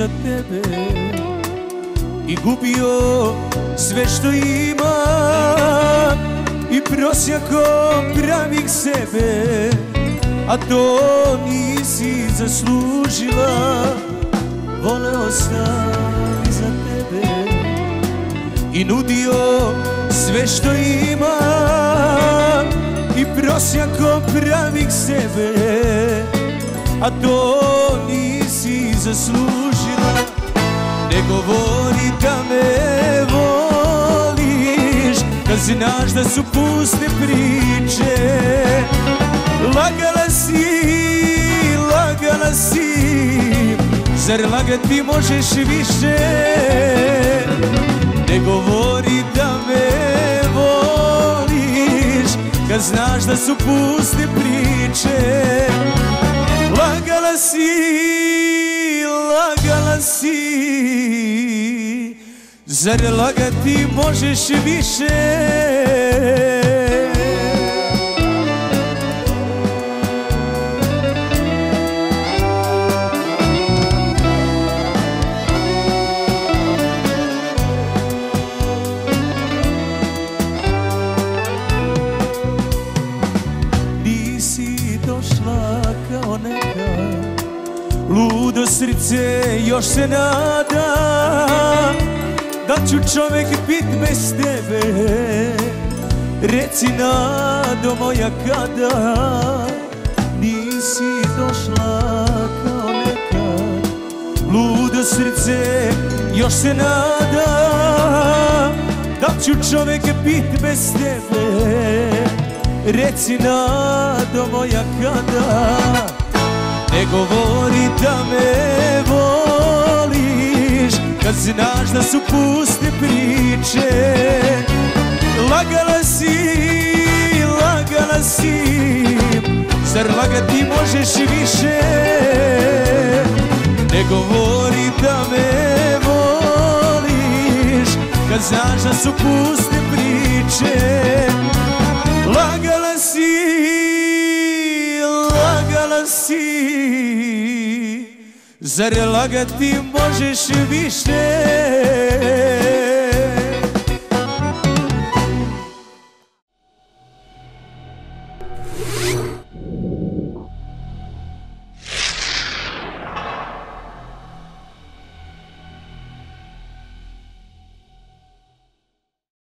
za tebe. I gubio sve što ima. I prosjako pravih sebe. A to nisi zaslužila. Voleo sam i za tebe. I nudio sve što ima. I prosjako pravih sebe. A to zaslužila Ne govori da me voliš. Kad znaš da su puste priče Lagala si, lagala si. Zar lagati možeš više? Ne govori da me voliš. Kad znaš da su puste priče Lagala si, si. Zar lagati možeš više Ludo srce još se nada Da ću čovjek bit bez tebe. Reci nado moja kada Nisi došla kao neka? Ludo srce još se nada Da ću čovjek bit bez tebe. Reci nado moja kada? Ne govori znaš da su puste priče. Lagala si, lagala si. Zar lagati možeš više? Ne govori da me voliš Kad znaš da su puste priče. Lagala si, lagala si Zar lagati možeš više